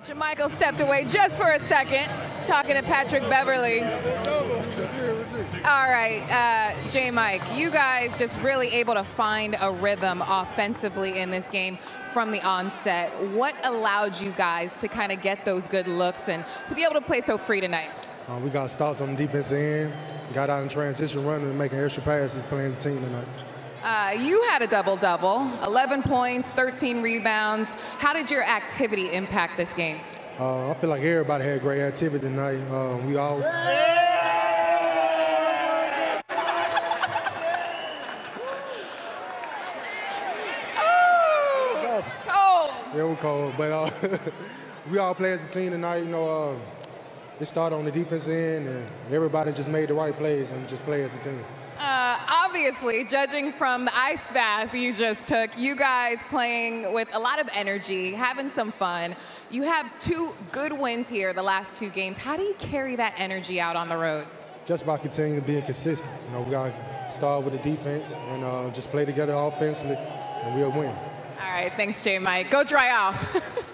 JaMychal stepped away just for a second, talking to Patrick Beverley. All right, uh, J Mike, you guys just really able to find a rhythm offensively in this game from the onset. What allowed you guys to kind of get those good looks and to be able to play so free tonight? Uh, we got stops on the defensive end, got out in transition running and making extra passes playing the team tonight. Uh, you had a double double 11 points, 13 rebounds. How did your activity impact this game? Uh, I feel like everybody had great activity tonight. Uh, we all. Cold. Yeah, we're cold, but uh, we all play as a team tonight. You know, uh, it started on the defense end, and everybody just made the right plays and just play as a team. Obviously, judging from the ice bath you just took, you guys playing with a lot of energy, having some fun. You have two good wins here the last two games. How do you carry that energy out on the road? Just by continuing being consistent. You know, we got to start with the defense and uh, just play together offensively, and we'll win. All right, thanks, J. Mike. Go dry off.